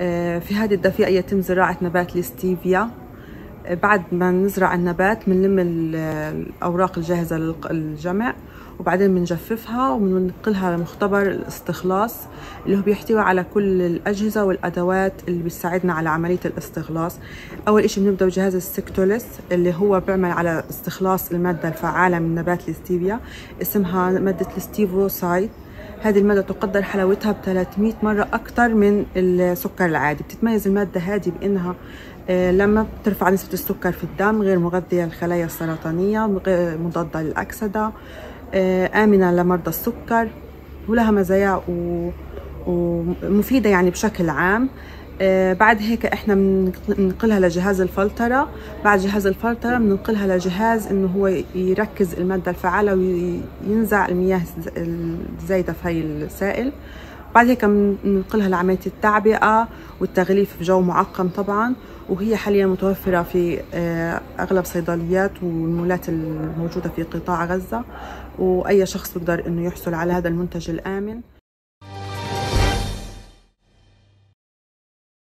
آه، في هذه الدفيئة يتم زراعة نبات الستيفيا آه، بعد ما نزرع النبات بنلم الأوراق الجاهزة للجمع وبعدين بنجففها وبننقلها لمختبر الاستخلاص اللي هو بيحتوي على كل الأجهزة والأدوات اللي بتساعدنا على عملية الاستخلاص. أول إشي بنبدأ بجهاز ال Soxhlet اللي هو بيعمل على استخلاص المادة الفعالة من نبات الستيفيا اسمها مادة ال stevioside هذه المادة تقدر حلاوتها ب 300 مرة أكثر من السكر العادي. بتتميز المادة هذه بأنها آه، لما بترفع نسبة السكر في الدم غير مغذية للخلايا السرطانية مضادة للأكسدة آه، آمنة لمرضى السكر ولها مزايا ومفيدة يعني بشكل عام. آه، بعد هيك إحنا بننقلها لجهاز الفلترة. بعد جهاز الفلترة بننقلها لجهاز إنه هو يركز المادة الفعالة وينزع المياه الزايدة في هاي السائل. بعد هيك بننقلها لعملية التعبئة والتغليف في جو معقم طبعا. وهي حاليا متوفرة في آه، أغلب صيدليات والمولات الموجودة في قطاع غزة. وأي شخص بيقدر إنه يحصل على هذا المنتج الآمن.